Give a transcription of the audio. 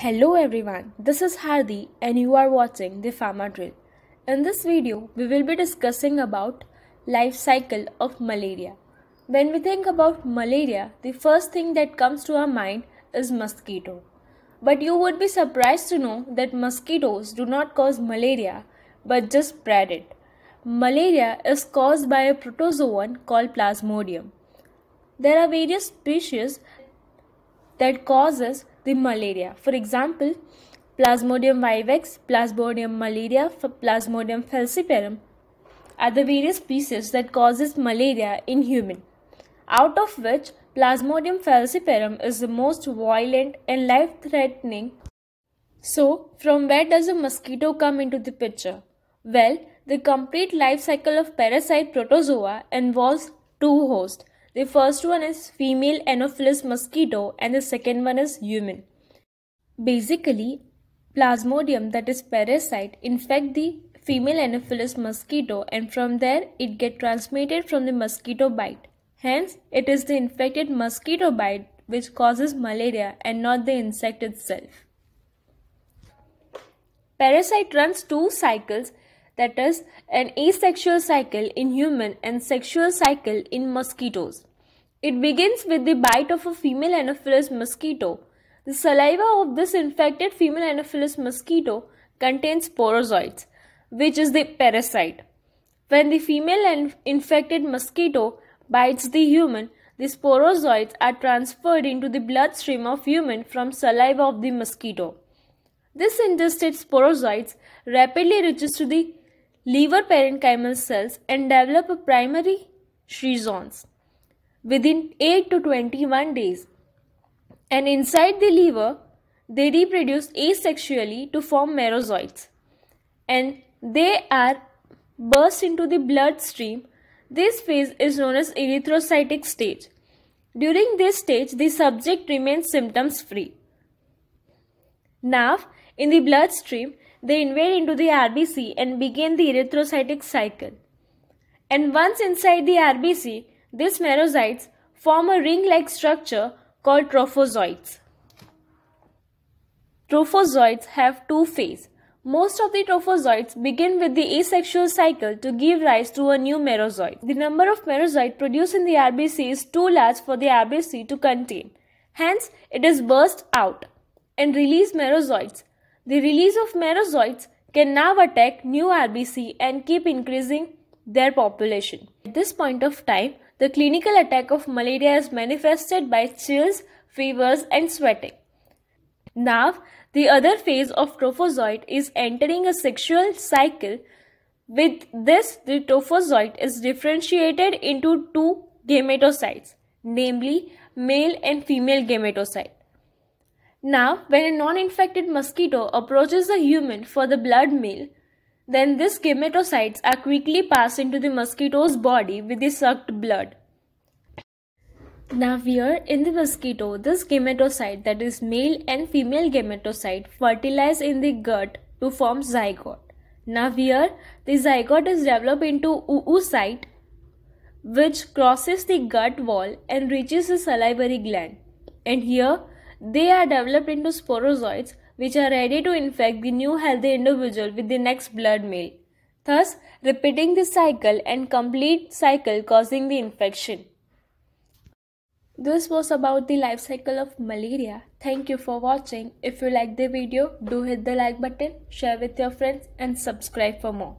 Hello everyone, this is Hardi and you are watching the Pharma Drill. In this video, we will be discussing about life cycle of malaria. When we think about malaria, the first thing that comes to our mind is mosquito. But you would be surprised to know that mosquitoes do not cause malaria but just spread it. Malaria is caused by a protozoan called Plasmodium. There are various species that causes the malaria. For example, Plasmodium vivax, Plasmodium malaria, Plasmodium falciparum are the various species that causes malaria in human. Out of which Plasmodium falciparum is the most violent and life-threatening. So, from where does a mosquito come into the picture? Well, the complete life cycle of parasite protozoa involves two hosts the first one is female Anopheles mosquito and the second one is human. Basically, Plasmodium that is parasite infect the female Anopheles mosquito and from there it get transmitted from the mosquito bite. Hence, it is the infected mosquito bite which causes malaria and not the insect itself. Parasite runs two cycles that is an asexual cycle in human and sexual cycle in mosquitoes. It begins with the bite of a female Anopheles mosquito. The saliva of this infected female Anopheles mosquito contains sporozoites, which is the parasite. When the female infected mosquito bites the human, the sporozoites are transferred into the bloodstream of human from saliva of the mosquito. This ingested sporozoites rapidly reaches to the liver parenchymal cells and develop a primary schizonts within 8 to 21 days. And inside the liver, they reproduce asexually to form merozoites. And they are burst into the bloodstream. This phase is known as erythrocytic stage. During this stage, the subject remains symptoms free. Now, in the bloodstream, they invade into the RBC and begin the erythrocytic cycle. And once inside the RBC, these merozoites form a ring-like structure called trophozoites. Trophozoites have two phases. Most of the trophozoites begin with the asexual cycle to give rise to a new merozoite. The number of merozoites produced in the RBC is too large for the RBC to contain. Hence, it is burst out and release merozoites the release of merozoites can now attack new RBC and keep increasing their population. At this point of time, the clinical attack of malaria is manifested by chills, fevers and sweating. Now, the other phase of trophozoite is entering a sexual cycle. With this, the trophozoite is differentiated into two gametocytes, namely male and female gametocyte. Now, when a non-infected mosquito approaches a human for the blood meal, then these gametocytes are quickly passed into the mosquito's body with the sucked blood. Now here in the mosquito, this gametocyte that is male and female gametocyte fertilize in the gut to form zygote. Now here the zygote is developed into oocyte which crosses the gut wall and reaches the salivary gland. And here they are developed into sporozoites which are ready to infect the new healthy individual with the next blood meal, thus repeating the cycle and complete cycle causing the infection. This was about the life cycle of malaria. Thank you for watching. If you like the video, do hit the like button, share with your friends and subscribe for more.